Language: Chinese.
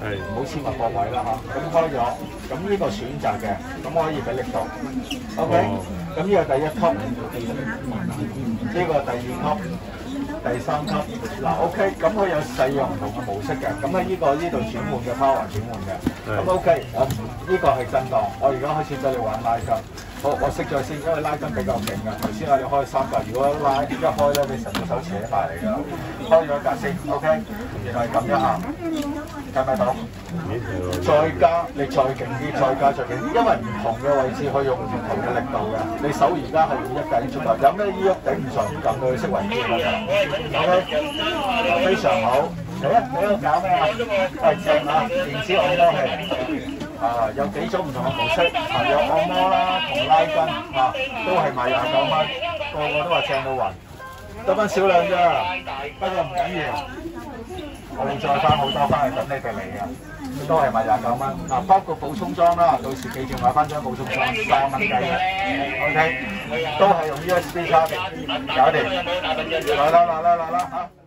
係唔好黐密個位啦嚇。咁開咗，咁呢個選擇嘅，咁可以俾力度。OK，哦。咁呢個第一級，呢個第二級。第三級嗱，OK，咁佢有四樣唔同嘅模式嘅，咁喺呢個呢度轉換嘅 power 轉換嘅，咁 OK，啊呢個係震盪，我而家開始俾你玩拉筋，好，我熄咗先，因為拉筋比較勁嘅，頭先我哋開三格，如果拉一開咧，你成隻手扯埋嚟㗎啦，開咗一格先，OK，然後撳一下，睇唔睇到？再加你再勁啲，再加再勁啲，因為唔同嘅位置可以用唔同嘅力度嘅。你手而家係用一計出嚟，有咩依喐頂唔順，撳到佢識為之啦。OK，非常好。你啊，你喺度搞咩啊？係正啊，電子按摩器。啊，有幾種唔同嘅模式，啊有按摩啦，同拉筋，啊都係賣廿九蚊，個個都話正到暈，得翻少量啫，不過唔緊要。我哋再翻好多翻去等你哋嚟嘅，都係賣廿九蚊。嗱，包括補充裝啦，到時記住買翻張補充裝，三蚊計嘅。OK，都係用 USB 卡，搞掂。嚟啦嚟啦嚟啦嚇！